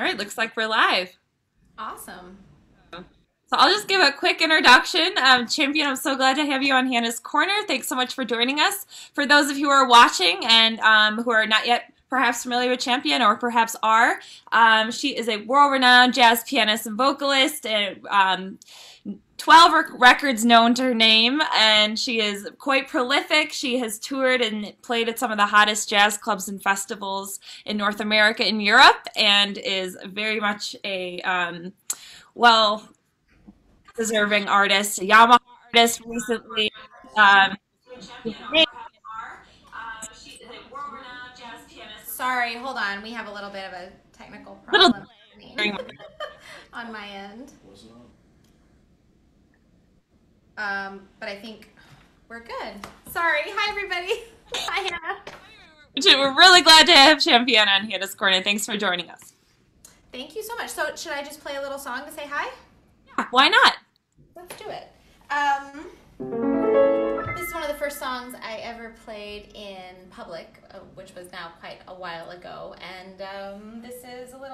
All right, looks like we're live. Awesome. So I'll just give a quick introduction. Um, Champian, I'm so glad to have you on Hannah's Corner. Thanks so much for joining us. For those of you who are watching and um, who are not yet perhaps familiar with Champian or perhaps are, um, she is a world-renowned jazz pianist and vocalist and um, 12 rec- records known to her name, and she is quite prolific. She has toured and played at some of the hottest jazz clubs and festivals in North America and Europe, and is very much a um, well deserving artist, a Yamaha artist recently. Um, Sorry, hold on. We have a little bit of a technical problem on my end. Um, but I think we're good. Sorry. Hi, everybody. Hi, Hannah. We're really glad to have Champian on Hannah's Corner. Thanks for joining us. Thank you so much. So, should I just play a little song to say hi? Yeah, why not? Let's do it. Um, this is one of the first songs I ever played in public, uh, which was now quite a while ago. And um, this is a little.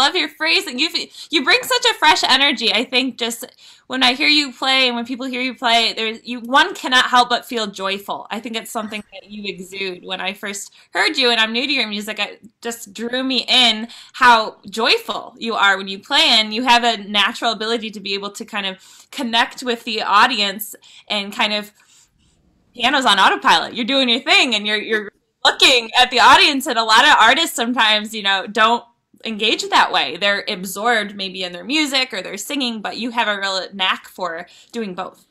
Love your phrasing. You you bring such a fresh energy. I think just when I hear you play and when people hear you play, there's you one cannot help but feel joyful. I think it's something that you exude. When I first heard you and I'm new to your music, it just drew me in how joyful you are when you play and you have a natural ability to be able to kind of connect with the audience and kind of piano's on autopilot. You're doing your thing and you're you're looking at the audience and a lot of artists sometimes, you know, don't engage that way. They're absorbed maybe in their music or their singing, but you have a real knack for doing both.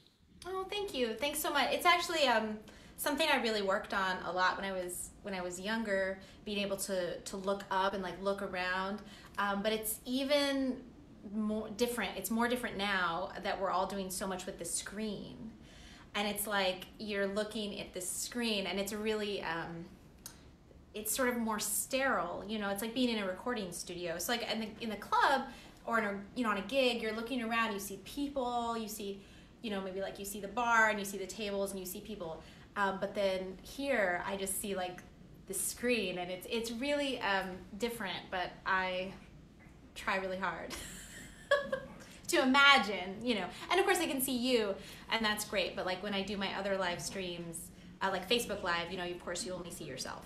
Oh, thank you. Thanks so much. It's actually um, something I really worked on a lot when I was when I was younger, being able to to look up and like look around. Um, but it's even more different. It's more different now that we're all doing so much with the screen, and it's like you're looking at the screen, and it's a really. Um, it's sort of more sterile. You know, it's like being in a recording studio. It's like in the in the club or in a you know on a gig, you're looking around, you see people, you see, you know, maybe like you see the bar and you see the tables and you see people. Um, but then here, I just see like the screen, and it's it's really um, different. But I try really hard. to imagine, you know, and of course I can see you, and that's great. But like when I do my other live streams, uh, like Facebook Live, you know, of course you only see yourself.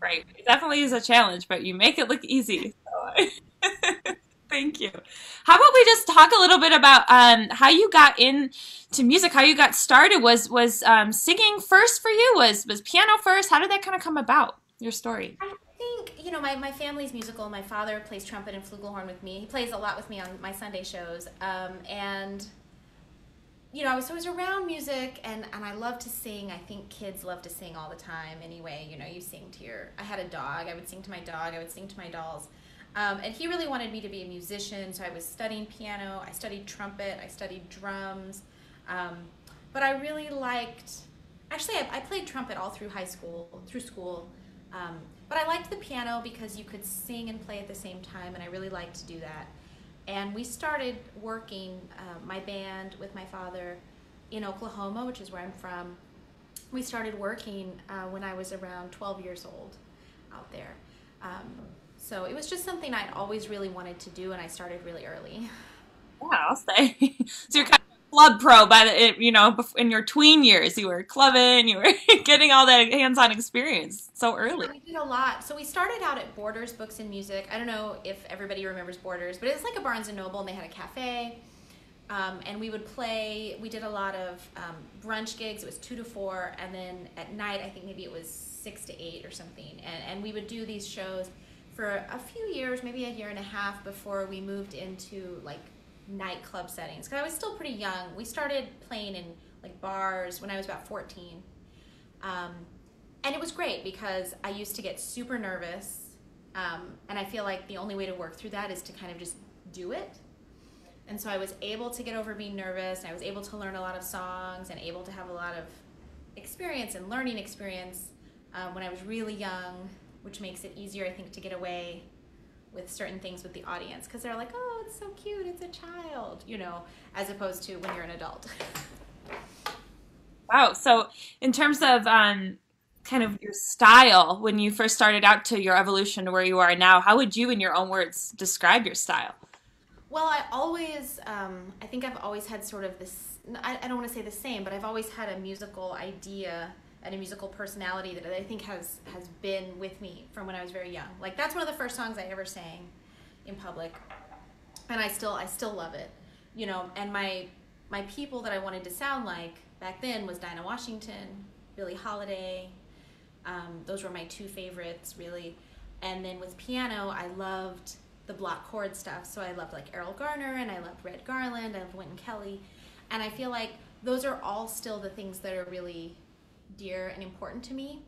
Right. It definitely is a challenge, but you make it look easy. Thank you. How about we just talk a little bit about um, how you got into music, how you got started? Was was um, singing first for you? Was was piano first? How did that kind of come about? Your story. I think you know my, my family's musical. My father plays trumpet and flugelhorn with me. He plays a lot with me on my Sunday shows, um, and you know, so I was around music and, and I love to sing. I think kids love to sing all the time anyway. You know, you sing to your, I had a dog, I would sing to my dog, I would sing to my dolls. Um, and he really wanted me to be a musician, so I was studying piano, I studied trumpet, I studied drums. Um, but I really liked, actually, I, I, played trumpet all through high school, through school. Um, but I liked the piano because you could sing and play at the same time, and I really liked to do that. And we started working, uh, my band with my father in Oklahoma, which is where I'm from. We started working uh, when I was around 12 years old out there. Um, so it was just something I'd always really wanted to do, and I started really early. Yeah, I'll say. so you're kind club pro by the you know in your tween years you were clubbing you were getting all that hands-on experience so early. We did a lot. So we started out at borders books and music. I don't know if everybody remembers borders but it's like a barnes and noble and they had a cafe. Um, and we would play we did a lot of um, brunch gigs. It was two to four and then at night i think maybe it was six to eight or something. And, and we would do these shows for a few years maybe a year and a half before we moved into like nightclub settings because I was still pretty young. We started playing in like bars when I was about 14. Um, and it was great because I used to get super nervous. Um, and I feel like the only way to work through that is to kind of just do it. And so I was able to get over being nervous and I was able to learn a lot of songs and able to have a lot of experience and learning experience um, when I was really young, which makes it easier, I think, to get away with certain things with the audience because they're like, oh, it's so cute, it's a child, you know, as opposed to when you're an adult. wow. So, in terms of um, kind of your style when you first started out to your evolution to where you are now, how would you, in your own words, describe your style? Well, I always, um, I think I've always had sort of this, I, I don't want to say the same, but I've always had a musical idea and a musical personality that I think has has been with me from when I was very young. Like that's one of the first songs I ever sang in public, and I still I still love it. You know, and my my people that I wanted to sound like back then was Dinah Washington, Billie Holiday. Um, those were my two favorites really. And then with piano, I loved the block chord stuff. So I loved like Erroll Garner and I loved Red Garland. I loved Wynton Kelly, and I feel like those are all still the things that are really dear and important to me.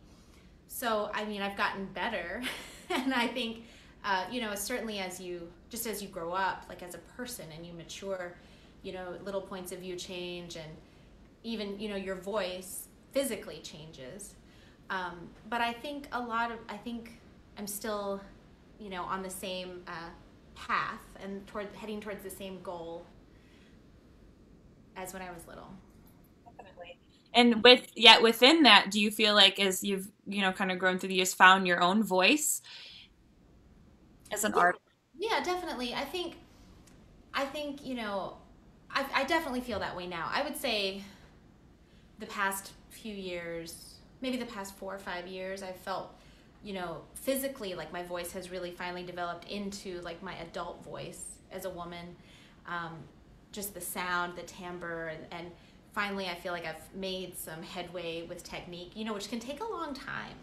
So, I mean, I've gotten better. and I think, uh, you know, certainly as you, just as you grow up, like as a person and you mature, you know, little points of view change and even, you know, your voice physically changes. Um, but I think a lot of, I think I'm still, you know, on the same uh, path and toward heading towards the same goal as when I was little and with yet within that do you feel like as you've you know kind of grown through the years found your own voice as an Yeah. artist? Yeah, definitely. I think, I think you know, I, I definitely feel that way now. I would say, the past few years, maybe the past four or five years, I've felt, you know, physically like my voice has really finally developed into like my adult voice as a woman. Um, just the sound, the timbre, and, and finally I feel like I've made some headway with technique. You know, which can take a long time.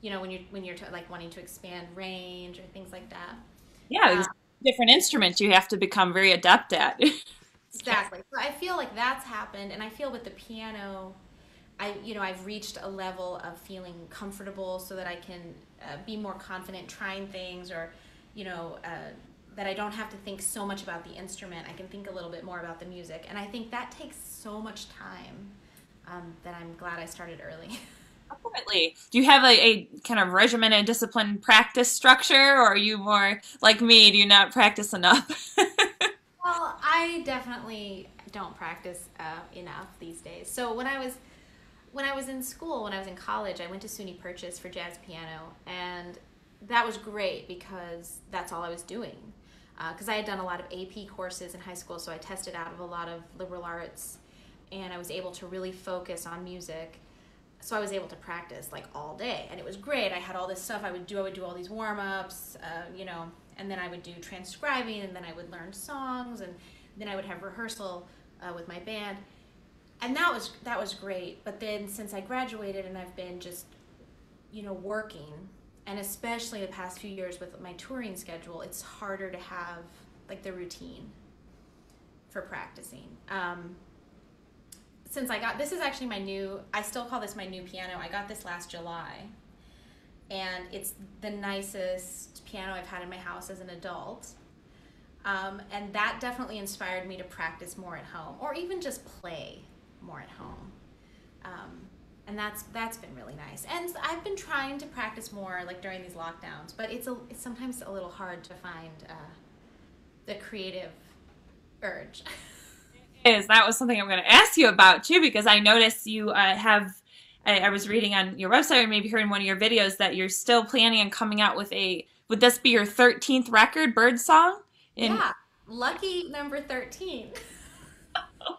You know, when you're when you're t- like wanting to expand range or things like that. Yeah, these different instruments you have to become very adept at. Exactly. So I feel like that's happened, and I feel with the piano, I you know I've reached a level of feeling comfortable so that I can uh, be more confident trying things, or you know uh, that I don't have to think so much about the instrument. I can think a little bit more about the music, and I think that takes so much time um, that I'm glad I started early. Definitely. Do you have a, a kind of regimented, disciplined practice structure, or are you more like me? Do you not practice enough? Well, I definitely don't practice uh, enough these days. So when I was when I was in school, when I was in college, I went to SUNY Purchase for jazz piano, and that was great because that's all I was doing. Because I had done a lot of AP courses in high school, so I tested out of a lot of liberal arts, and I was able to really focus on music. So I was able to practice like all day, and it was great. I had all this stuff I would do. I would do all these warm ups, uh, you know, and then I would do transcribing, and then I would learn songs, and then I would have rehearsal uh, with my band, and that was that was great. But then since I graduated and I've been just, you know, working, and especially the past few years with my touring schedule, it's harder to have like the routine for practicing. Um, since I got this is actually my new I still call this my new piano. I got this last July. And it's the nicest piano I've had in my house as an adult. Um, and that definitely inspired me to practice more at home or even just play more at home. Um, and that's that's been really nice. And I've been trying to practice more like during these lockdowns, but it's a it's sometimes a little hard to find uh, the creative urge. is that was something I'm going to ask you about too, because I noticed you uh, have. I, I was reading on your website, or maybe heard in one of your videos that you're still planning on coming out with a. Would this be your 13th record, Bird Song? In, yeah, lucky number thirteen.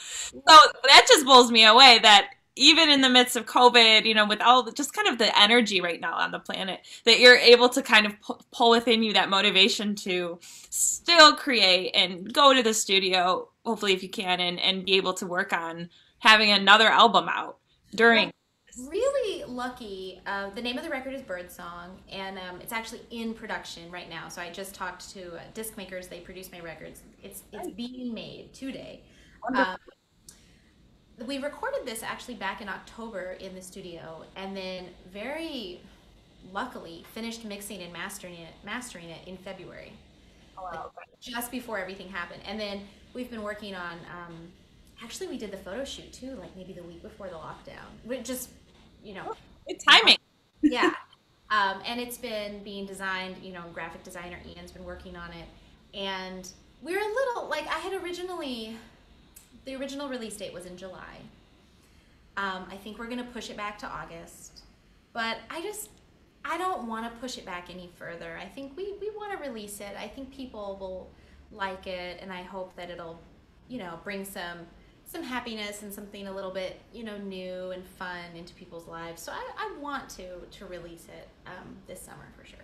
So that just blows me away that even in the midst of COVID, you know, with all the, just kind of the energy right now on the planet, that you're able to kind of pu- pull within you that motivation to still create and go to the studio, hopefully if you can, and, and be able to work on having another album out during. really lucky. Uh, the name of the record is Birdsong, and um, it's actually in production right now. So I just talked to uh, disc makers; they produce my records. It's it's being made today. Um, we recorded this actually back in October in the studio, and then very luckily finished mixing and mastering it mastering it in February just before everything happened. And then we've been working on. Um, actually, we did the photo shoot too, like maybe the week before the lockdown. We just, you know, Good timing. yeah. Um, and it's been being designed. You know, graphic designer Ian's been working on it, and we're a little like I had originally. The original release date was in July. Um, I think we're gonna push it back to August, but I just I don't want to push it back any further. I think we, we want to release it. I think people will like it, and I hope that it'll, you know, bring some some happiness and something a little bit, you know, new and fun into people's lives. So I, I want to to release it um, this summer for sure.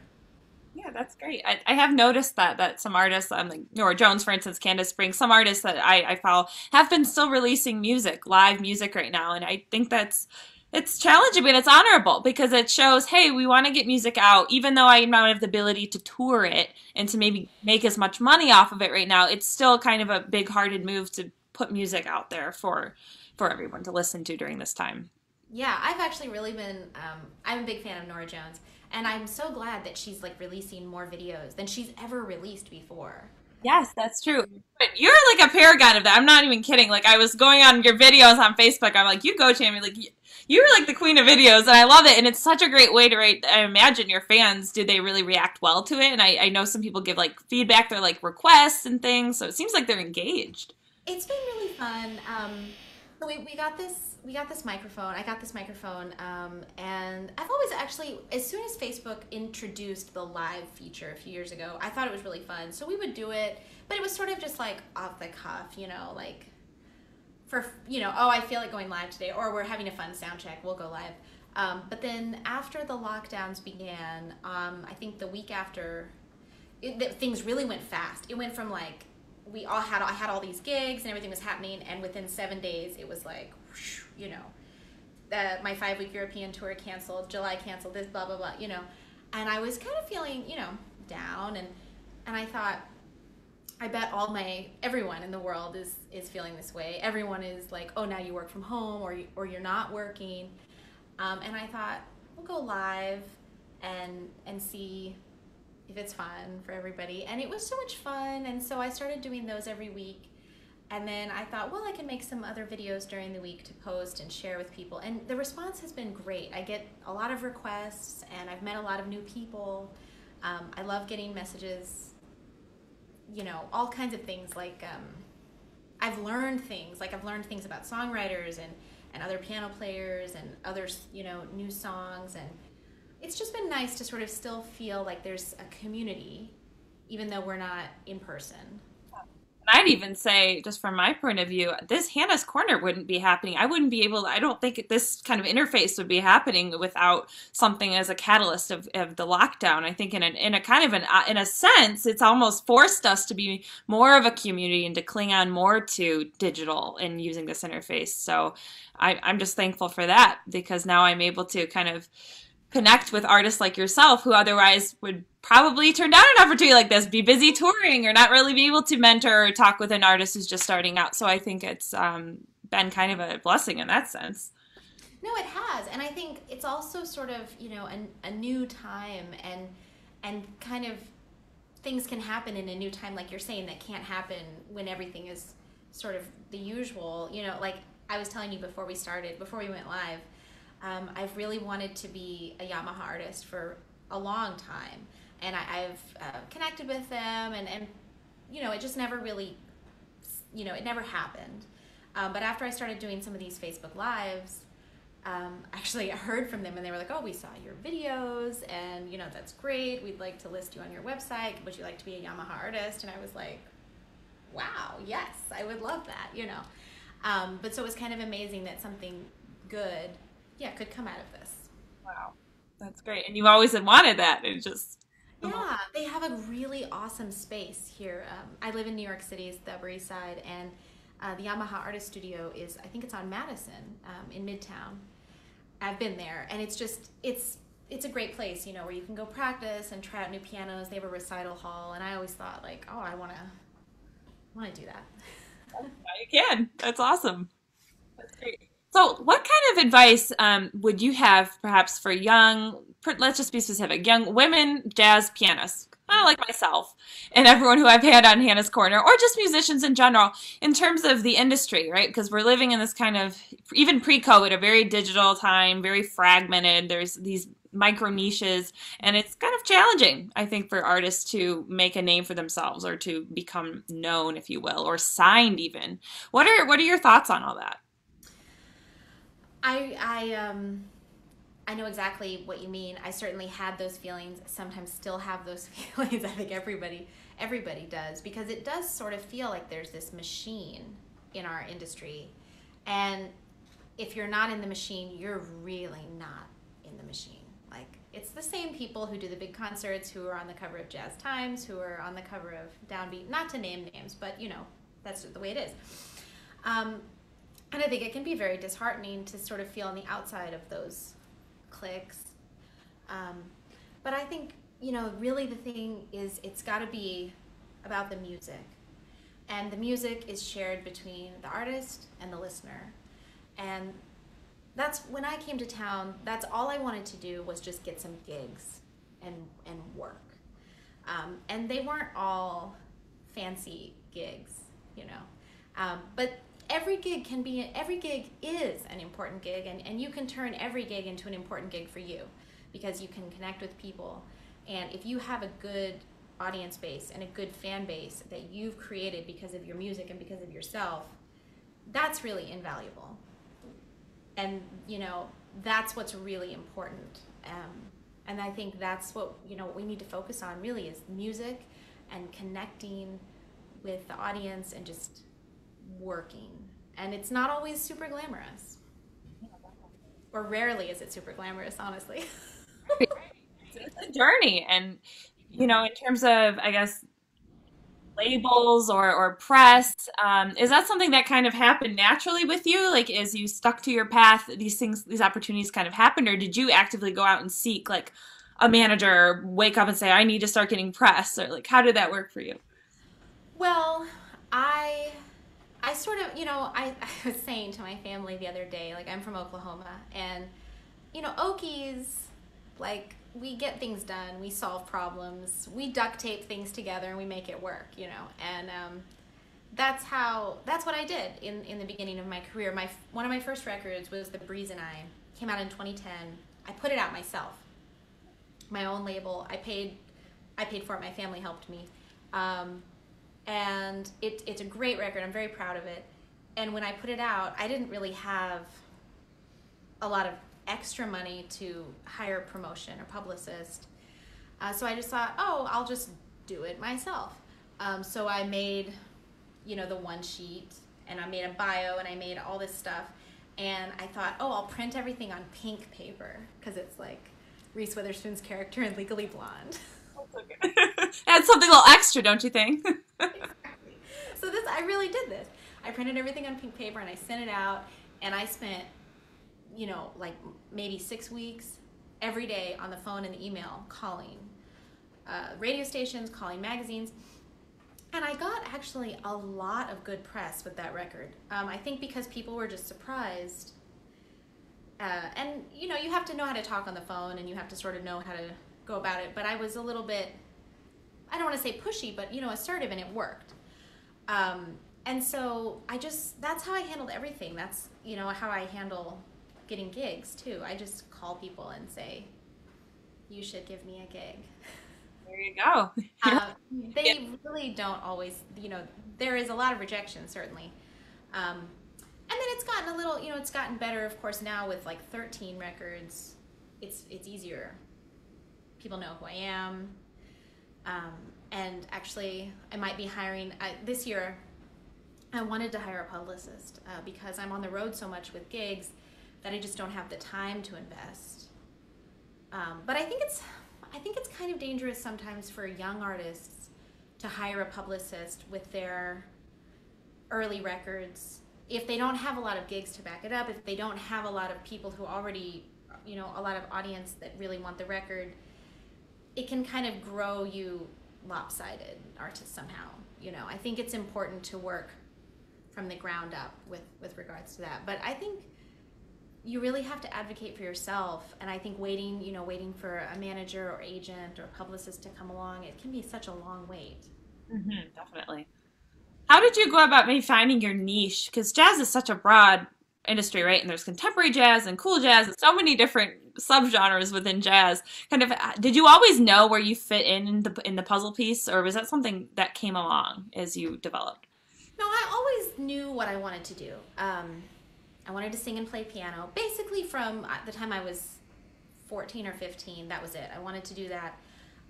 Yeah, that's great. I, I have noticed that that some artists, um, like Norah Jones, for instance, Kandace Spring, some artists that I, I follow have been still releasing music, live music right now, and I think that's it's challenging, but it's honorable because it shows, hey, we want to get music out, even though I don't have the ability to tour it and to maybe make as much money off of it right now. It's still kind of a big-hearted move to put music out there for for everyone to listen to during this time. Yeah, I've actually really been. Um, I'm a big fan of Norah Jones, and I'm so glad that she's like releasing more videos than she's ever released before. Yes, that's true. But you're like a paragon of that. I'm not even kidding. Like I was going on your videos on Facebook. I'm like, you go, Tammy. Like you- you're like the queen of videos, and I love it. And it's such a great way to rate. I imagine your fans. Do they really react well to it? And I, I know some people give like feedback. They're like requests and things. So it seems like they're engaged. It's been really fun. Um, So we, we got this we got this microphone. I got this microphone, um, and I've always actually as soon as Facebook introduced the live feature a few years ago, I thought it was really fun. So we would do it, but it was sort of just like off the cuff, you know, like for you know, oh, I feel like going live today, or we're having a fun sound check, we'll go live. Um, but then after the lockdowns began, um, I think the week after, it, things really went fast. It went from like we all had I had all these gigs and everything was happening, and within seven days it was like, you know, my five week European tour canceled, July canceled, this blah blah blah, you know, and I was kind of feeling you know down, and and I thought. I bet all my everyone in the world is is feeling this way. Everyone is like, "Oh, now you work from home, or you, or you're not working," um, and I thought we'll go live and and see if it's fun for everybody. And it was so much fun. And so I started doing those every week. And then I thought, well, I can make some other videos during the week to post and share with people. And the response has been great. I get a lot of requests and I've met a lot of new people. Um, I love getting messages, you know, all kinds of things like um, I've learned things, like I've learned things about songwriters and, and other piano players and others, you know, new songs and it's just been nice to sort of still feel like there's a community, even though we're not in person. I'd even say, just from my point of view, this Hannah's Corner wouldn't be happening. I wouldn't be able. I don't think this kind of interface would be happening without something as a catalyst of, of the lockdown. I think in a, in a kind of an uh, in a sense, it's almost forced us to be more of a community and to cling on more to digital and using this interface. So I, I'm just thankful for that because now I'm able to kind of connect with artists like yourself who otherwise would probably turn down an opportunity like this, be busy touring, or not really be able to mentor or talk with an artist who's just starting out. So I think it's um, been kind of a blessing in that sense. No, it has, and I think it's also sort of you know a, a new time and and kind of things can happen in a new time, like you're saying, that can't happen when everything is sort of the usual. You know, like I was telling you before we started, before we went live um, I've really wanted to be a Yamaha artist for a long time, and I, have uh, connected with them, and, and you know, it just never really, you know, it never happened. Um, but after I started doing some of these Facebook Lives, um, actually I heard from them and they were like, oh, we saw your videos and, you know, that's great. We'd like to list you on your website. Would you like to be a Yamaha artist? And I was like, wow, yes, I would love that, you know. Um, but so it was kind of amazing that something good yeah could come out of this. Wow, that's great. And you've always wanted that. It just yeah, they have a really awesome space here. Um, I live in New York City's the Upper East Side, and uh, the Yamaha Artist Studio is I think it's on Madison um, in Midtown. I've been there, and it's just it's it's a great place, you know, where you can go practice and try out new pianos. They have a recital hall, and I always thought like, oh, I want to want to do that. you can. That's awesome. That's great. So, what kind of advice um, would you have, perhaps, for young, let's just be specific, young women jazz pianists, kind of like myself, and everyone who I've had on Hannah's Corner, or just musicians in general, in terms of the industry, right? Because we're living in this kind of, even pre COVID, a very digital time, very fragmented. There's these micro niches, and it's kind of challenging, I think, for artists to make a name for themselves or to become known, if you will, or signed even. What are what are your thoughts on all that? I I um I know exactly what you mean. I certainly had those feelings. Sometimes still have those feelings. I think everybody everybody does because it does sort of feel like there's this machine in our industry. And if you're not in the machine, you're really not in the machine. Like it's the same people who do the big concerts, who are on the cover of Jazz Times, who are on the cover of Downbeat. Not to name names, but you know that's the way it is. Um, and I think it can be very disheartening to sort of feel on the outside of those clicks. Um, but I think, you know, really the thing is it's got to be about the music. And the music is shared between the artist and the listener. And that's when I came to town, that's all I wanted to do was just get some gigs and, and work. Um, and they weren't all fancy gigs, you know. Um, but every gig can be every gig is an important gig and, and you can turn every gig into an important gig for you because you can connect with people and if you have a good audience base and a good fan base that you've created because of your music and because of yourself that's really invaluable. And you know, that's what's really important. Um, and I think that's what you know what we need to focus on really is music and connecting with the audience and just working. And it's not always super glamorous. Or rarely is it super glamorous, honestly. it's a journey and you know in terms of i guess labels or, or press um, is that something that kind of happened naturally with you like as you stuck to your path these things these opportunities kind of happened or did you actively go out and seek like a manager wake up and say i need to start getting press or like how did that work for you well i i sort of you know i, I was saying to my family the other day like i'm from oklahoma and you know okies like we get things done, we solve problems, we duct tape things together, and we make it work, you know. And um, that's how that's what I did in in the beginning of my career. My one of my first records was The Breeze and I. Came out in 2010. I put it out myself, my own label. I paid I paid for it. My family helped me, um, and it, it's a great record. I'm very proud of it. And when I put it out, I didn't really have a lot of extra money to hire promotion or publicist. Uh, so I just thought, oh, I'll just do it myself. Um, so I made, you know, the one sheet and I made a bio and I made all this stuff. And I thought, oh, I'll print everything on pink paper because it's like Reese Witherspoon's character in Legally Blonde. Add something a little extra, don't you think? So this, I really did this. I printed everything on pink paper and I sent it out, and I spent you know, like maybe six weeks every day on the phone and the email calling uh, radio stations, calling magazines. And I got actually a lot of good press with that record. Um, I think because people were just surprised. Uh, and, you know, you have to know how to talk on the phone and you have to sort of know how to go about it. But I was a little bit, I don't want to say pushy, but, you know, assertive and it worked. Um, and so I just, that's how I handled everything. That's, you know, how I handle getting gigs too. I just call people and say, "You should give me a gig." There you go. uh, they yeah. really don't always, you know, there is a lot of rejection certainly. Um, and then it's gotten a little, you know, it's gotten better, of course, now with like 13 records. It's it's easier. People know who I am. Um, and actually, I might be hiring I, this year. I wanted to hire a publicist uh, because I'm on the road so much with gigs that I just don't have the time to invest. Um, but I think it's I think it's kind of dangerous sometimes for young artists to hire a publicist with their early records if they don't have a lot of gigs to back it up, if they don't have a lot of people who already, you know, a lot of audience that really want the record, it can kind of grow you lopsided artist somehow. You know, I think it's important to work from the ground up with with regards to that. But I think you really have to advocate for yourself and i think waiting you know waiting for a manager or agent or publicist to come along it can be such a long wait mm-hmm, definitely how did you go about maybe finding your niche because jazz is such a broad industry right and there's contemporary jazz and cool jazz and so many different subgenres within jazz kind of did you always know where you fit in in the, in the puzzle piece or was that something that came along as you developed no i always knew what i wanted to do um, I wanted to sing and play piano. Basically, from uh, the time I was 14 or 15, that was it. I wanted to do that.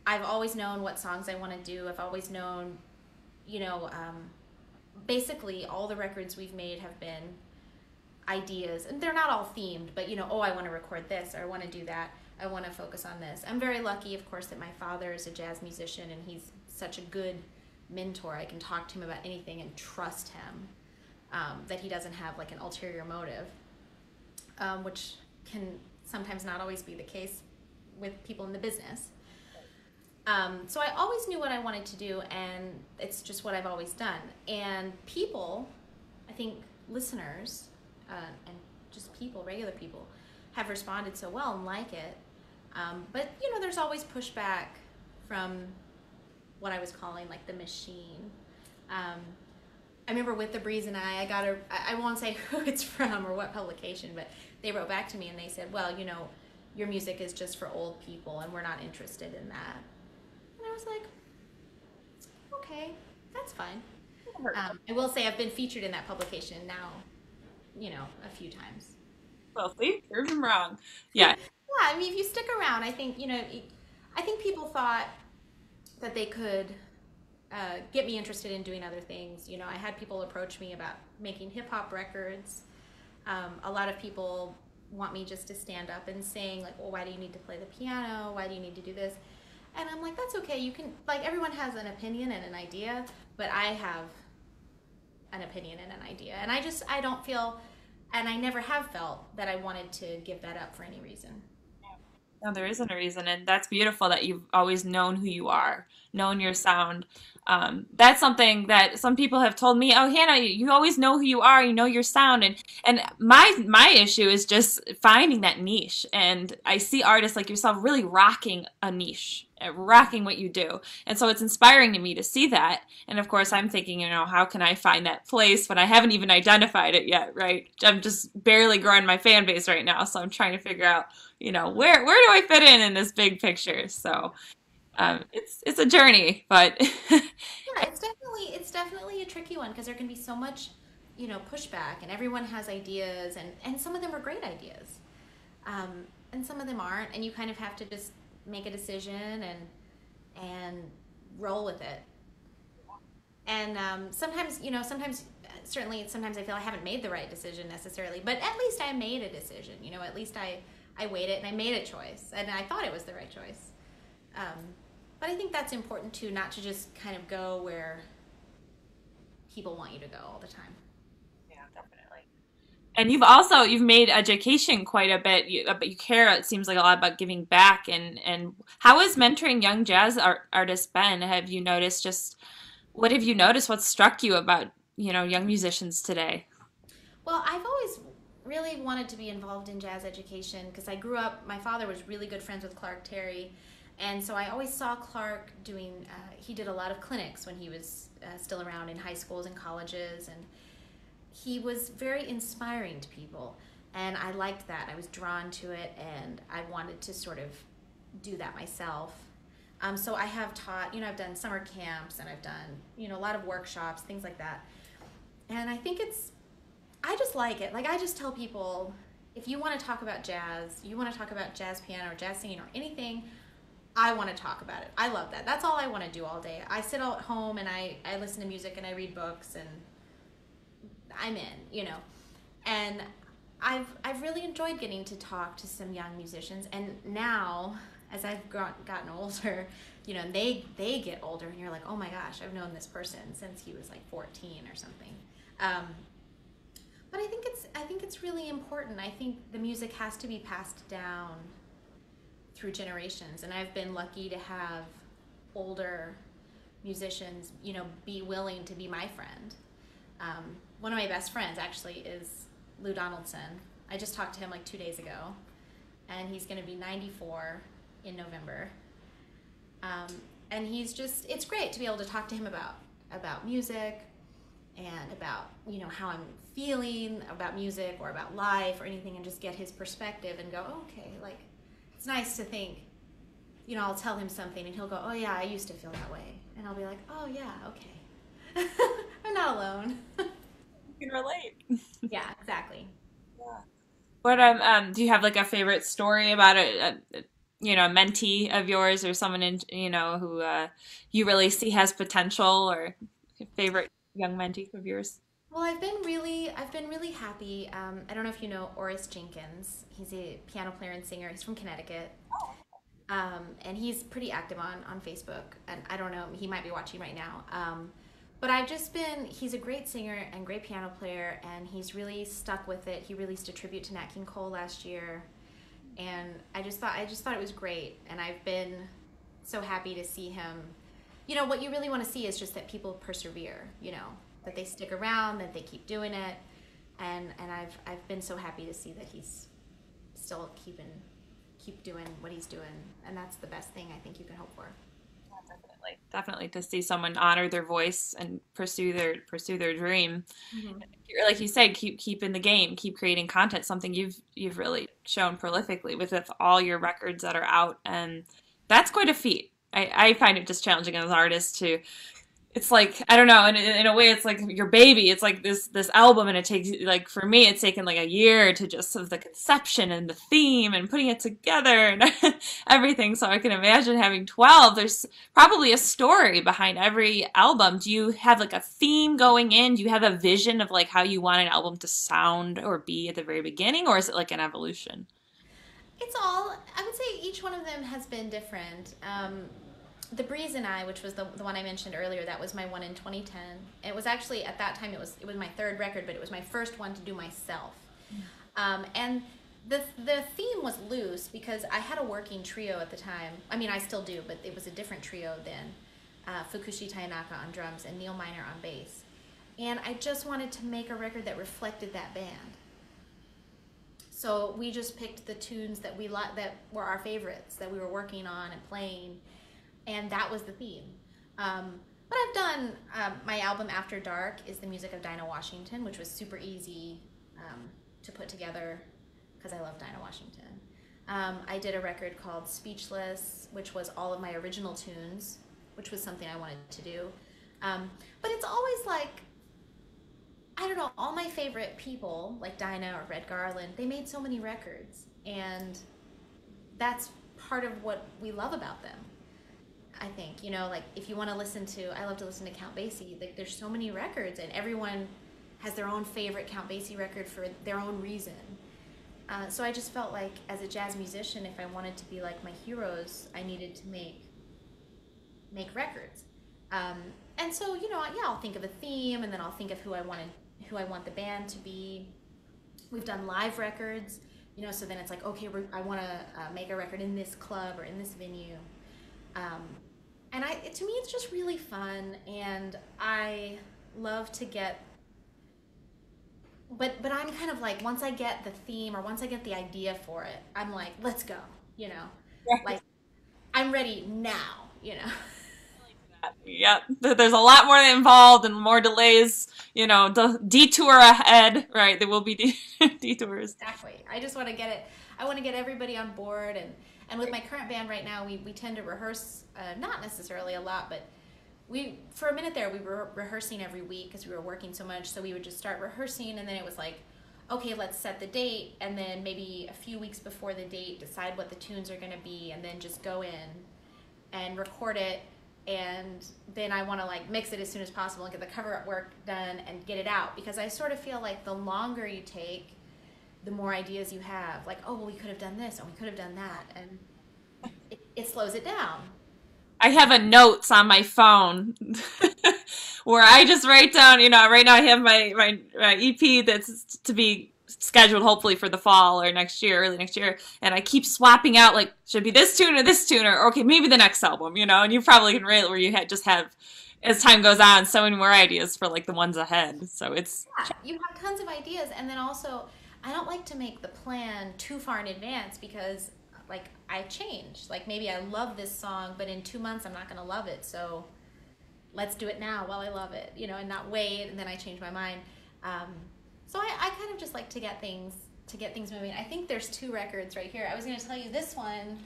I've always known what songs I want to do. I've always known, you know, um, basically all the records we've made have been ideas, and they're not all themed, but you know, oh, I want to record this or I want to do that. I want to focus on this. I'm very lucky, of course, that my father is a jazz musician and he's such a good mentor. I can talk to him about anything and trust him um, that he doesn't have like an ulterior motive, um, which can sometimes not always be the case with people in the business. Um, so I always knew what I wanted to do, and it's just what I've always done. And people, I think listeners, uh, and just people, regular people, have responded so well and like it. Um, but you know, there's always pushback from what I was calling like the machine. Um, I remember with the breeze and I, I got a, I won't say who it's from or what publication, but they wrote back to me and they said, well, you know, your music is just for old people and we're not interested in that. And I was like, okay, that's fine. Um, I will say I've been featured in that publication now, you know, a few times. Well, see, prove them wrong. Yeah. Yeah, I mean, if you stick around, I think you know, I think people thought that they could uh, get me interested in doing other things. You know, I had people approach me about making hip hop records. Um, a lot of people want me just to stand up and sing, like, well, why do you need to play the piano? Why do you need to do this? And I'm like, that's okay. You can, like, everyone has an opinion and an idea, but I have an opinion and an idea. And I just, I don't feel, and I never have felt that I wanted to give that up for any reason. No, there isn't a reason, and that's beautiful that you've always known who you are, known your sound. Um, that's something that some people have told me. Oh, Hannah, you, always know who you are. You know your sound, and and my my issue is just finding that niche. And I see artists like yourself really rocking a niche, uh, rocking what you do, and so it's inspiring to me to see that. And of course, I'm thinking, you know, how can I find that place when I haven't even identified it yet? Right? I'm just barely growing my fan base right now, so I'm trying to figure out you know where where do I fit in in this big picture? So um, it's it's a journey, but yeah, it's definitely it's definitely a tricky one because there can be so much you know pushback, and everyone has ideas, and and some of them are great ideas, um, and some of them aren't, and you kind of have to just make a decision and and roll with it. And um, sometimes you know sometimes certainly sometimes I feel I haven't made the right decision necessarily, but at least I made a decision. You know, at least I I weighed it and I made a choice, and I thought it was the right choice. Um, but I think that's important too, not to just kind of go where people want you to go all the time. Yeah, definitely. And you've also you've made education quite a bit. You, but you care. It seems like a lot about giving back. And and how has mentoring young jazz art, artists been? Have you noticed just what have you noticed? What struck you about you know young musicians today? Well, I've always really wanted to be involved in jazz education because I grew up. My father was really good friends with Clark Terry, and so I always saw Clark doing. Uh, he did a lot of clinics when he was uh, still around in high schools and colleges, and he was very inspiring to people. And I liked that. I was drawn to it, and I wanted to sort of do that myself. Um, so I have taught, you know, I've done summer camps and I've done, you know, a lot of workshops, things like that. And I think it's I just like it. Like I just tell people, if you want to talk about jazz, you want to talk about jazz piano or jazz singing or anything, I want to talk about it. I love that. That's all I want to do all day. I sit at home and I, I listen to music and I read books and I'm in, you know. And I've I've really enjoyed getting to talk to some young musicians and now as I've gotten older, you know, they they get older and you're like, "Oh my gosh, I've known this person since he was like 14 or something." Um, but I think it's I think it's really important. I think the music has to be passed down through generations, and I've been lucky to have older musicians, you know, be willing to be my friend. Um, one of my best friends actually is Lou Donaldson. I just talked to him like two days ago, and he's going to be 94 in November. Um, and he's just it's great to be able to talk to him about about music and about you know how I'm feeling about music or about life or anything and just get his perspective and go oh, okay like it's nice to think you know I'll tell him something and he'll go oh yeah I used to feel that way and I'll be like oh yeah okay I'm not alone You can relate. yeah exactly Yeah. What um, um do you have like a favorite story about a, a you know a mentee of yours or someone in you know who uh, you really see has potential or favorite young mentee of yours? Well, I've been really, I've been really happy. Um, I don't know if you know Oris Jenkins. He's a piano player and singer. He's from Connecticut, um, and he's pretty active on on Facebook. And I don't know, he might be watching right now. Um, but I've just been, he's a great singer and great piano player, and he's really stuck with it. He released a tribute to Nat King Cole last year, and I just thought, I just thought it was great. And I've been so happy to see him you know what you really want to see is just that people persevere you know that they stick around that they keep doing it and and i've i've been so happy to see that he's still keeping keep doing what he's doing and that's the best thing i think you can hope for Definitely, definitely to see someone honor their voice and pursue their pursue their dream. Mm-hmm. Like you said, keep keep in the game, keep creating content. Something you've you've really shown prolifically with, with all your records that are out, and that's quite a feat. I, I find it just challenging as an artist to it's like I don't know. In, in a way, it's like your baby. It's like this this album, and it takes like for me, it's taken like a year to just of the conception and the theme and putting it together and everything. So I can imagine having twelve. There's probably a story behind every album. Do you have like a theme going in? Do you have a vision of like how you want an album to sound or be at the very beginning, or is it like an evolution? It's all. I would say each one of them has been different. Um, the breeze and i which was the, the one i mentioned earlier that was my one in 2010 it was actually at that time it was it was my third record but it was my first one to do myself. Um, and the, the theme was loose because i had a working trio at the time. I mean i still do but it was a different trio then. Uh, fukushi tainaka on drums and neal miner on bass. And i just wanted to make a record that reflected that band. So we just picked the tunes that we li- that were our favorites that we were working on and playing and that was the theme. Um, but I've done um, my album After Dark is the music of Dinah Washington, which was super easy um, to put together because I love Dinah Washington. Um, I did a record called Speechless, which was all of my original tunes, which was something I wanted to do. Um, but it's always like, I don't know, all my favorite people, like Dinah or Red Garland, they made so many records. And that's part of what we love about them. I think you know, like if you want to listen to, I love to listen to Count Basie. Like there's so many records, and everyone has their own favorite Count Basie record for their own reason. Uh, so I just felt like, as a jazz musician, if I wanted to be like my heroes, I needed to make make records. Um, and so you know, yeah, I'll think of a theme, and then I'll think of who I wanted, who I want the band to be. We've done live records, you know, so then it's like, okay, I want to uh, make a record in this club or in this venue. Um, and I to me it's just really fun and I love to get but but I'm kind of like once I get the theme or once I get the idea for it, I'm like, let's go, you know. Like I'm ready now, you know. Yeah, there's a lot more involved and more delays. You know, the detour ahead, right? There will be detours. Exactly. I just want to get it. I want to get everybody on board and and with my current band right now, we, we tend to rehearse, uh, not necessarily a lot, but we for a minute there we were rehearsing every week because we were working so much. So we would just start rehearsing, and then it was like, okay, let's set the date, and then maybe a few weeks before the date, decide what the tunes are going to be, and then just go in and record it. And then I want to like mix it as soon as possible and get the cover up work done and get it out because I sort of feel like the longer you take, the more ideas you have. Like, oh, well, we could have done this, or we could have done that, and it, it slows it down. I have a notes on my phone where I just write down. You know, right now I have my my, my EP that's to be scheduled hopefully for the fall or next year, early next year, and I keep swapping out like should be this tune or this tune or okay maybe the next album. You know, and you probably can relate where you had, just have as time goes on so many more ideas for like the ones ahead. So it's yeah, you have tons of ideas, and then also I don't like to make the plan too far in advance because like I change. Like maybe I love this song, but in two months I'm not gonna love it. So let's do it now while I love it, you know, and not wait and then I change my mind. Um, so I, I kind of just like to get things to get things moving. I think there's two records right here. I was gonna tell you this one.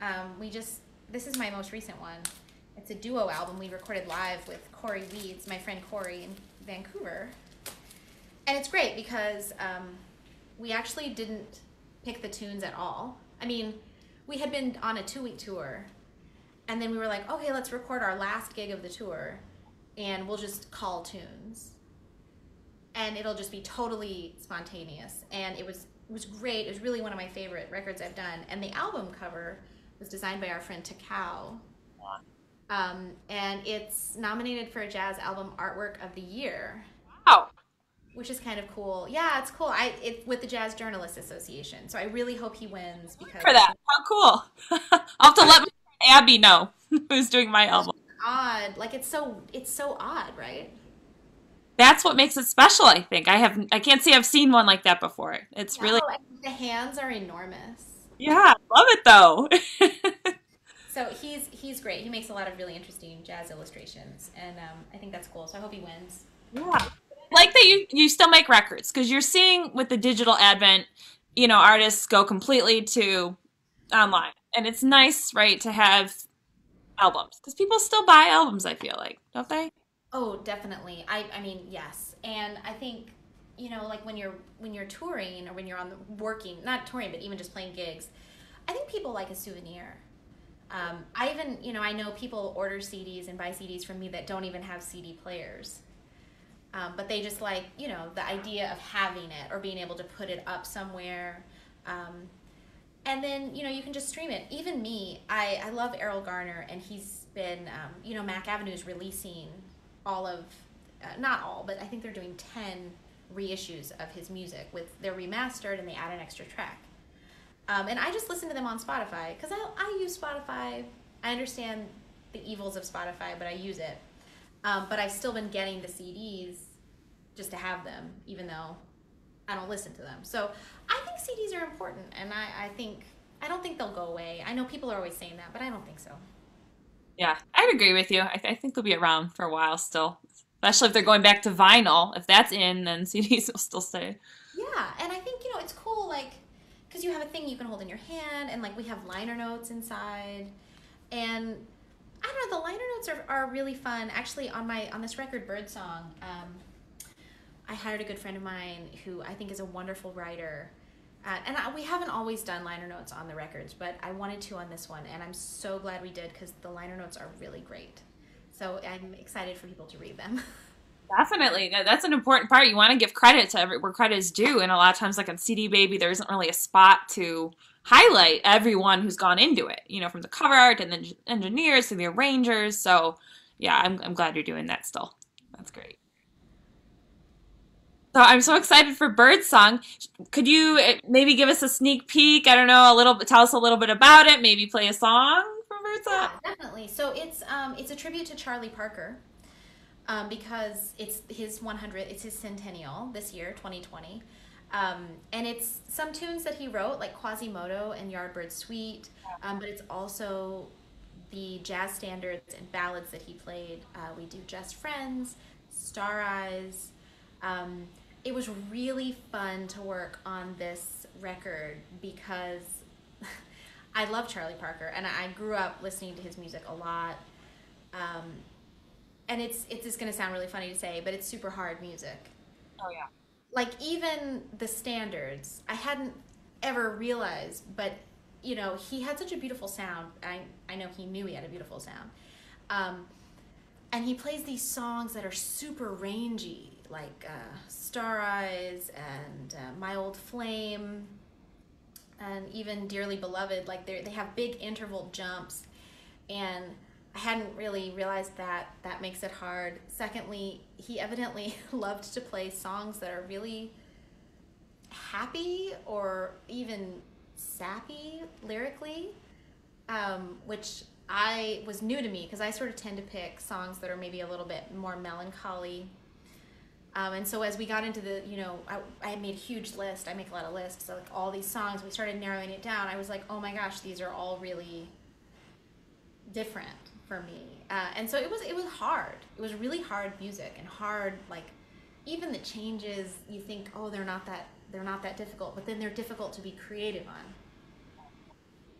Um, we just this is my most recent one. It's a duo album we recorded live with Corey Weeds, my friend Corey in Vancouver and it's great because um, we actually didn't pick the tunes at all. I mean, we had been on a two week tour, and then we were like, okay, let's record our last gig of the tour, and we'll just call tunes, and it'll just be totally spontaneous. And it was it was great. It was really one of my favorite records I've done. And the album cover was designed by our friend Takao. Um, and it's nominated for a jazz album artwork of the year. Wow which is kind of cool. Yeah, it's cool. I it with the Jazz Journalists Association, so I really hope he wins because for that. How cool! I'll have to let Abby know who's doing my album. Odd, like it's so it's so odd, right? That's what makes it special. I think I have I can't say I've seen one like that before. It's really the hands are enormous. Yeah, I love it though. so he's he's great. He makes a lot of really interesting jazz illustrations, and um, I think that's cool. So I hope he wins. Yeah like that you you still make records because you're seeing with the digital advent, you know, artists go completely to online, and it's nice, right, to have albums because people still buy albums. I feel like, don't they? Oh, definitely. I I mean, yes. And I think you know, like when you're when you're touring or when you're on the working, not touring, but even just playing gigs, I think people like a souvenir. Um, I even, you know, I know people order CDs and buy CDs from me that don't even have CD players. Um, but they just like, you know, the idea of having it or being able to put it up somewhere. Um, and then, you know, you can just stream it. Even me, I, I love Erroll Garner, and he's been, um, you know, Mack Avenue is releasing all of, uh, not all, but I think they're doing 10 reissues of his music with they're remastered and they add an extra track. Um, and I just listen to them on Spotify because I, I use Spotify. I understand the evils of Spotify, but I use it. Um, but I've still been getting the CDs just to have them, even though I don't listen to them. So I think CDs are important, and I, I think I don't think they'll go away. I know people are always saying that, but I don't think so. Yeah, I'd agree with you. I, th- I think they'll be around for a while still, especially if they're going back to vinyl. If that's in, then CDs will still stay. Yeah, and I think you know it's cool, like because you have a thing you can hold in your hand, and like we have liner notes inside, and I don't know the liner notes are, are really fun. Actually, on my on this record, Birdsong, um, I hired a good friend of mine who I think is a wonderful writer. Uh, and I, we haven't always done liner notes on the records, but I wanted to on this one, and I'm so glad we did because the liner notes are really great. So I'm excited for people to read them. Definitely, That- that's an important part. You want to give credit to every, where credit is due, and a lot of times, like on CD Baby, there isn't really a spot to highlight everyone who's gone into it. You know, from the cover art and the engineers to the arrangers. So, yeah, I'm I'm glad you're doing that still. That's great. So I'm so excited for Birdsong. Could you eh, maybe give us a sneak peek? I don't know, a little bit. Tell us a little bit about it. Maybe play a song from Birdsong. Yeah, definitely. So it's um, it's a tribute to Charlie Parker, um, because it's his 100. It's his centennial this year, 2020, um, and it's some tunes that he wrote, like Quasimodo and Yardbird Suite, um, but it's also the jazz standards and ballads that he played. Uh, we do Just Friends, Star Eyes. Um, it was really fun to work on this record because I love Charlie Parker and I grew up listening to his music a lot. Um, and it's it's just gonna sound really funny to say, but it's super hard music. Oh yeah. Like even the standards, I hadn't ever realized, but you know, he had such a beautiful sound. I I know he knew he had a beautiful sound. Um, and he plays these songs that are super rangy, like uh, Star Eyes and uh, My Old Flame, and even Dearly Beloved. Like they they have big interval jumps, and I hadn't really realized that that makes it hard. Secondly, he evidently loved to play songs that are really happy or even sappy lyrically, um, which I was new to me because I sort of tend to pick songs that are maybe a little bit more melancholy. Um, and so as we got into the, you know, I, I made a huge list. I make a lot of lists. So like all these songs, we started narrowing it down. I was like, oh my gosh, these are all really different for me. Uh, and so it was it was hard. It was really hard music and hard like even the changes. You think, oh, they're not that they're not that difficult, but then they're difficult to be creative on.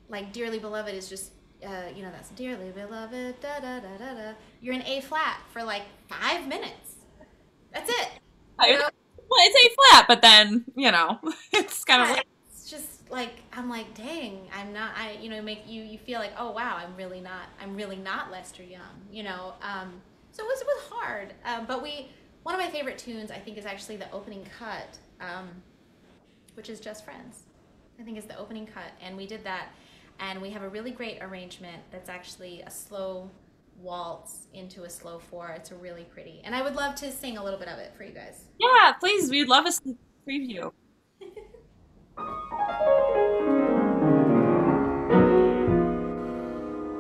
Like dearly beloved is just. Uh, you know that's dearly beloved da da da da da. You're in A flat for like five minutes. That's it. You know? Well, it's A flat, but then you know it's kind of like like I'm like, dang, I'm not. I you know make you you feel like, oh wow, I'm really not. I'm really not Lester Young. You know. Um, so it was it was hard. Um, but we one of my favorite tunes I think is actually the opening cut, um, which is Just Friends. I think is the opening cut, and we did that, and we have a really great arrangement that's actually a slow waltz into a slow four. It's really pretty, and I would love to sing a little bit of it for you guys. yeah. Please, we'd love a preview.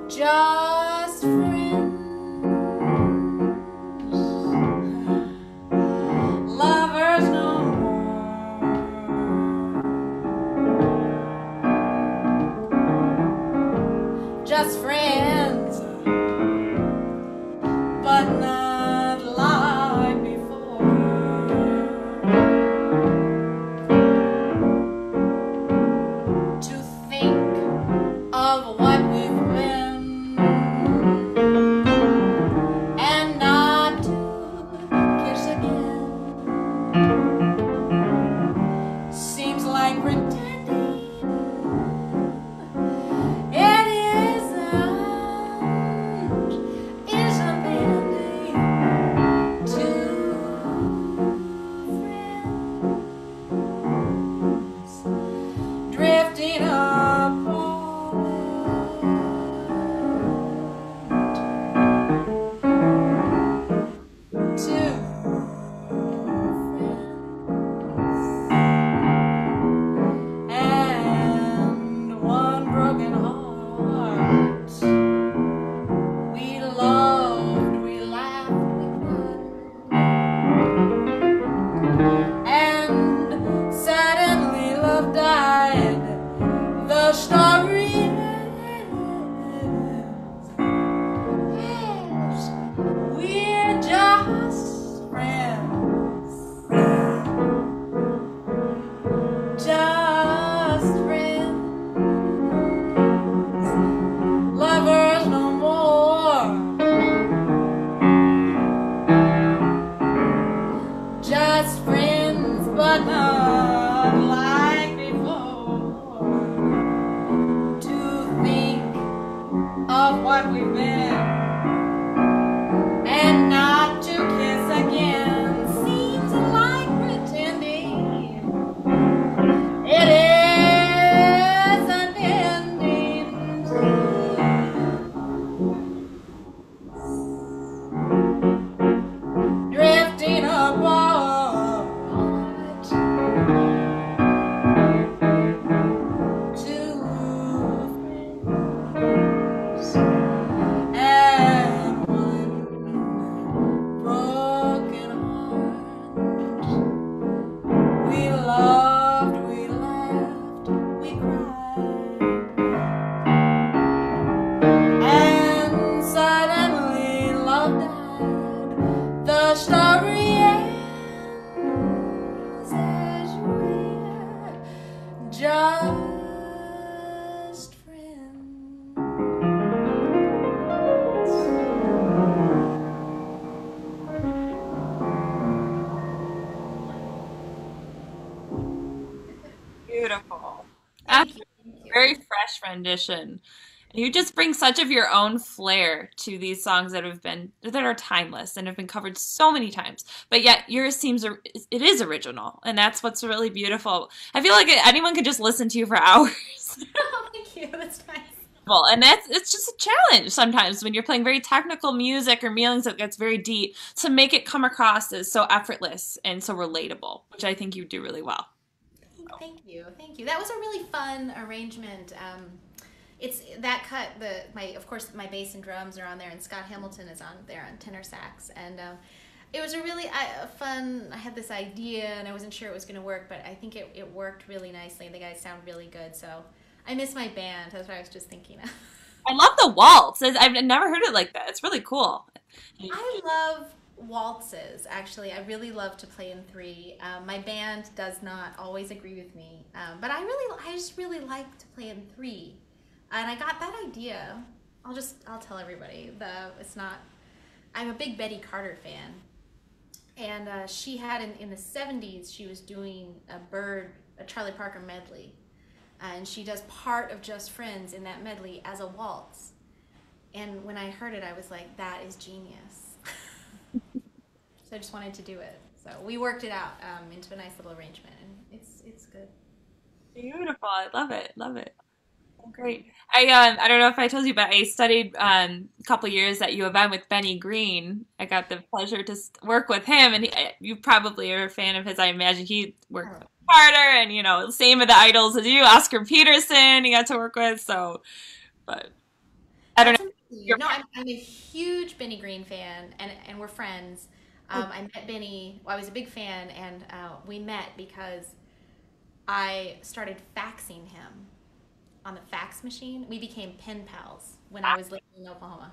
Just rendition. You just bring such of your own flair to these songs that have been that are timeless and have been covered so many times. But yet yours seems it is original, and that's what's really beautiful. I feel like anyone could just listen to you for hours. oh, thank you. That's nice. Well, and that's it's just a challenge sometimes when you're playing very technical music or music that gets very deep to make it come across as so effortless and so relatable, which I think you do really well. Thank you, thank you. That was a really fun arrangement. Um, it's that cut. The my of course my bass and drums are on there, and Scott Hamilton is on there on tenor sax, and um, it was a really uh, fun. I had this idea, and I wasn't sure it was going to work, but I think it, it worked really nicely. The guys sound really good, so I miss my band. That's what I was just thinking of. I love the waltz. I've never heard it like that. It's really cool. I love waltzes. Actually, I really love to play in three. Um, my band does not always agree with me, um, but I really, I just really like to play in three. And I got that idea. I'll just, I'll tell everybody. The it's not. I'm a big Betty Carter fan, and uh, she had in, in the 70s. She was doing a bird, a Charlie Parker medley and she does part of Just Friends in that medley as a waltz. And when I heard it, I was like, that is genius. so I just wanted to do it. So we worked it out um, into a nice little arrangement, and it's it's good. Beautiful. I love it. Love it. Great. I um I don't know if I told you, but I studied um a couple years at U of M with Benny Green. I got the pleasure to work with him, and he, you probably are a fan of his. I imagine he worked Carter, and you know, same with the idols as you, Oscar Peterson. He got to work with, so. But I don't know. No, I'm, I'm, a huge Benny Green fan, and and we're friends. Um, I met Benny. Well, I was a big fan, and uh, we met because I started faxing him on the fax machine. We became pen pals when I was living in Oklahoma.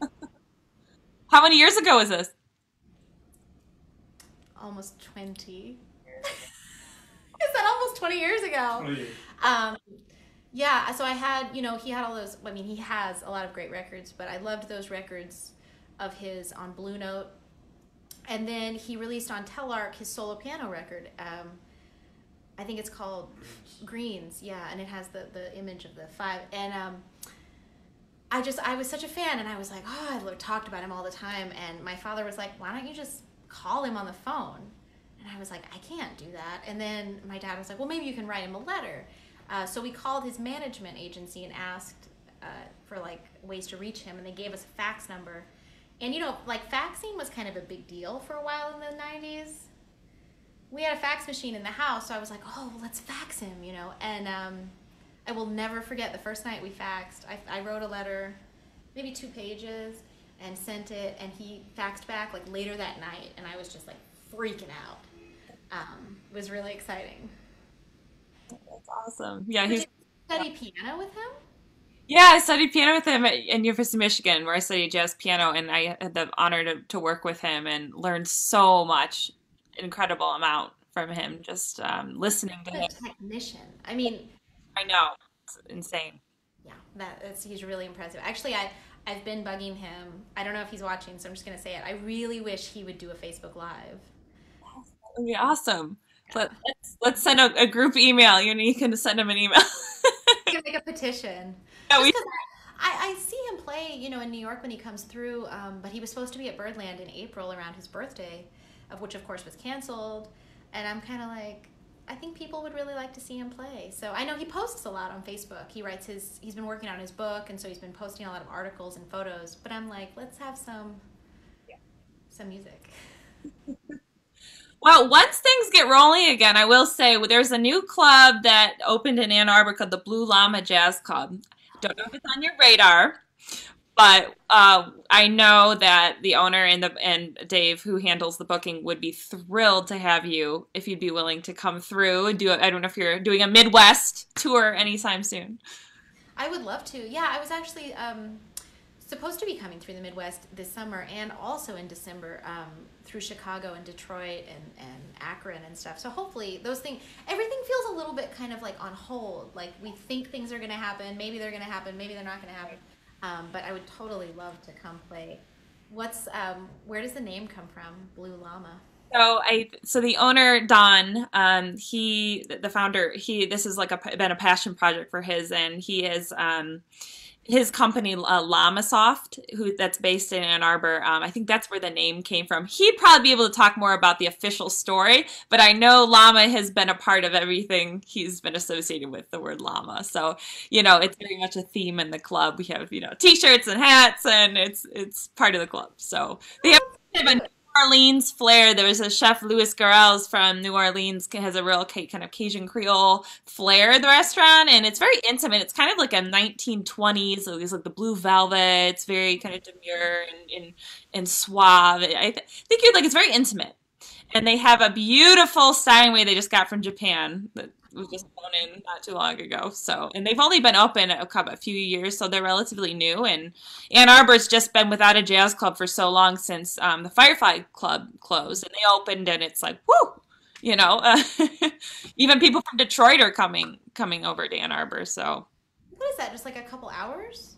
How many years ago was this? Almost twenty. Is that almost 20 years ago? Um, yeah, so I had, you know, he had all those, I mean, he has a lot of great records, but I loved those records of his on Blue Note. And then he released on Telarc his solo piano record. Um, I think it's called Greens, yeah, and it has the, the image of the five. And um, I just, I was such a fan, and I was like, oh, I talked about him all the time. And my father was like, why don't you just call him on the phone? And I was like, I can't do that. And then my dad was like, well, maybe you can write him a letter. Uh, so we called his management agency and asked uh, for like ways to reach him, and they gave us a fax number. And you know, like faxing was kind of a big deal for a while in the 90s. We had a fax machine in the house, so I was like, oh, well, let's fax him, you know. And um, I will never forget the first night we faxed. I, I wrote a letter, maybe two pages, and sent it, and he faxed back like later that night, and I was just like freaking out um, was really exciting. That's awesome. Yeah, he's study piano with him. Yeah, I studied piano with him at, University of Michigan, where I studied jazz piano, and I had the honor to, to work with him and learned so much, incredible amount from him. Just um, listening to him. Technician. I mean, I know, it's insane. Yeah, that's he's really impressive. Actually, I I've been bugging him. I don't know if he's watching, so I'm just gonna say it. I really wish he would do a Facebook Live would be awesome. Let, us let's send a, a, group email. You know, you can send him an email. you can make a petition. We. I, I, see him play, you know, in New York when he comes through. Um, but he was supposed to be at Birdland in April around his birthday, of which of course was canceled. And I'm kind of like, I think people would really like to see him play. So I know he posts a lot on Facebook. He writes his, he's been working on his book, and so he's been posting a lot of articles and photos. But I'm like, let's have some, yeah. some music. Well, once things get rolling again, I will say there's a new club that opened in Ann Arbor called the Blue Llama Jazz Club. Don't know if it's on your radar, but uh, I know that the owner and the and Dave, who handles the booking, would be thrilled to have you if you'd be willing to come through and do. I don't know if you're doing a Midwest tour anytime soon. I would love to. Yeah, I was actually um, supposed to be coming through the Midwest this summer and also in December um, through Chicago and Detroit and, and Akron and stuff. So hopefully those things, everything feels a little bit kind of like on hold. Like we think things are going to happen. Maybe they're going to happen. Maybe they're not going to happen. Um, but I would totally love to come play. What's, um, where does the name come from? Blue Llama. So I so the owner Don, um, he the founder, he this is like a been a passion project for his, and he is um, his company uh, Llamasoft, who that's based in Ann Arbor. Um, I think that's where the name came from. He'd probably be able to talk more about the official story, but I know llama has been a part of everything he's been associated with the word llama. So you know, it's very much a theme in the club. We have you know t-shirts and hats, and it's it's part of the club. So they have Orleans flair. There was a chef Louis Garrels from New Orleans has a real kind of Cajun Creole flair the restaurant, and it's very intimate. It's kind of like a 1920s. So it's like the blue velvet. It's very kind of demure and and, and suave. I th- think you'd like it's very intimate, and they have a beautiful Steinway they just got from Japan was just flown in not too long ago. So, and they've only been open a couple, a few years, so they're relatively new. And Ann Arbor's just been without a jazz club for so long since um, the Firefly Club closed, and they opened, and it's like, whoo, you know, uh, even people from Detroit are coming coming over to Ann Arbor. So, What is that? Just like a couple hours?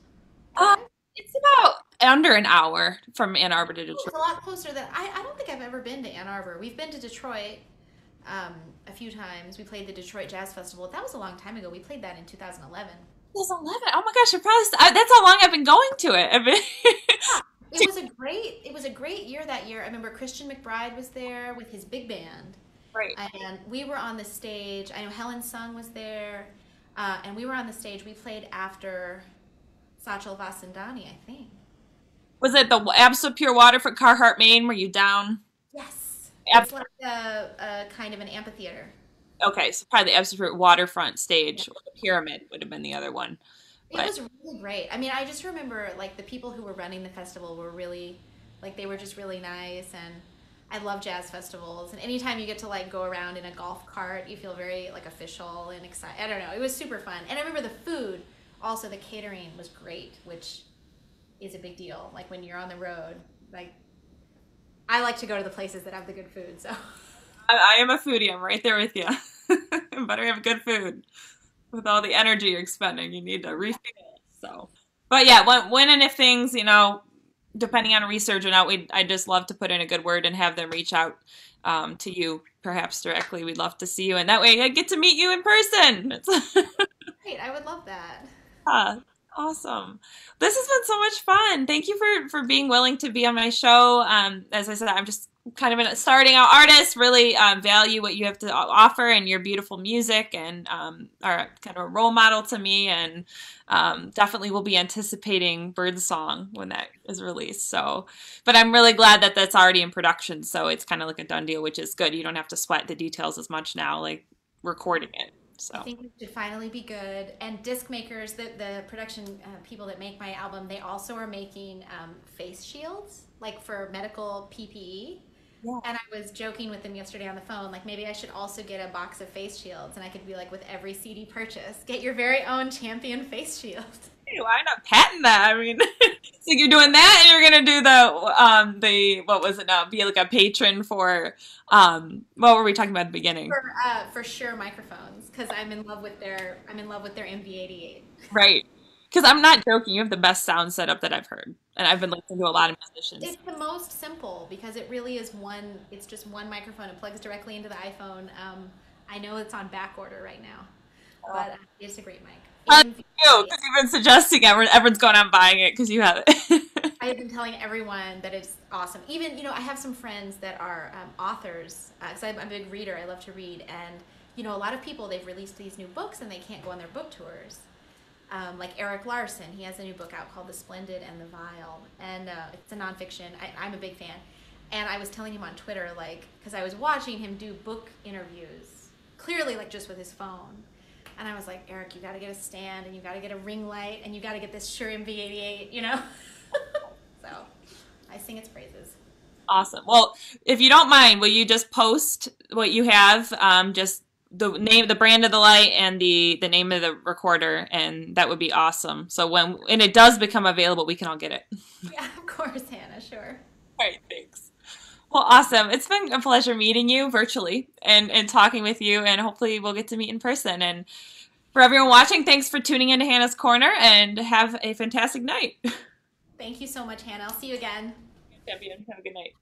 uh, it's about under an hour from Ann Arbor to Detroit. It's a lot closer than I, I don't think I've ever been to Ann Arbor. We've been to Detroit um, a few times. We played the Detroit Jazz Festival. That was a long time ago. We played that in 2011. 2011. Oh my gosh, you're probably I, that's how long I've been going to it. It was a great it was a great year that year. I remember Christian McBride was there with his big band. right. and we were on the stage. I know Helen Sung was there, uh, and we were on the stage. We played after Sachal Vasandani, I think. Was it the Absopure Waterfront Carhartt, Maine? Were you down? It's like a, a kind of an amphitheater. Okay, so probably the Absopure Waterfront stage or the Pyramid would have been the other one. It Right. was really great. I mean, I just remember like the people who were running the festival were really, like they were just really nice, and I love jazz festivals. And anytime you get to like go around in a golf cart, you feel very like official and excited. I don't know, it was super fun. And I remember the food, also the catering was great, which is a big deal. Like when you're on the road, like I like to go to the places that have the good food. So I, I am a foodie. I'm right there with you. Better have good food. With all the energy you're expending, you need to refuel. So, but yeah, when, when and if things, you know, depending on research or not, we I just love to put in a good word and have them reach out um, to you, perhaps directly. We'd love to see you, and that way I get to meet you in person. Great, I would love that. Yeah, awesome. This has been so much fun. Thank you for for being willing to be on my show. Um, as I said, I'm just kind of a starting out artist. Really um, value what you have to offer and your beautiful music, and um, are kind of a role model to me. And um, definitely will be anticipating Birdsong when that is released. So, but I'm really glad that that's already in production. So it's kind of like a done deal, which is good. You don't have to sweat the details as much now, like recording it. So. I think it should finally be good. And disc makers, the, the production uh, people that make my album, they also are making um, face shields, like for medical PPE. Yeah. And I was joking with them yesterday on the phone, like maybe I should also get a box of face shields, and I could be like, with every CD purchase, get your very own Champian face shield. Hey, why not patent that? I mean, so you're doing that, and you're gonna do the um the what was it now? Be like a patron for um what were we talking about at the beginning? For uh, for Shure microphones, because I'm in love with their I'm in love with their MV88. Right. Because I'm not joking. You have the best sound setup that I've heard, and I've been listening to a lot of musicians. It's the most simple because it really is one. It's just one microphone. It plugs directly into the iPhone. Um, I know it's on back order right now, but uh, it's a great mic. Uh, you, because you've been suggesting everyone, everyone's going out and buying it because you have it. I have been telling everyone that it's awesome. Even you know, I have some friends that are um, authors because I'm, I'm a big reader. I love to read, and you know, a lot of people they've released these new books and they can't go on their book tours. Um, like Erik Larson, he has a new book out called The Splendid and the Vile, and uh, it's a nonfiction. I, I'm a big fan, and I was telling him on Twitter, like, because I was watching him do book interviews, clearly like just with his phone, and I was like, Erik, you got to get a stand, and you got to get a ring light, and you got to get this Shure MV88, you know. so, I sing its praises. awesome. Well, if you don't mind, will you just post what you have? Um, just the name, the brand of the light, and the the name of the recorder, and that would be awesome. So when and it does become available, we can all get it. Yeah, of course, Hannah. Sure. All right, thanks. Well, awesome. It's been a pleasure meeting you virtually and, and talking with you, and hopefully we'll get to meet in person. And for everyone watching, thanks for tuning into Hannah's Corner, and have a fantastic night. Thank you so much, Hannah. I'll see you again. Champian, have a good night.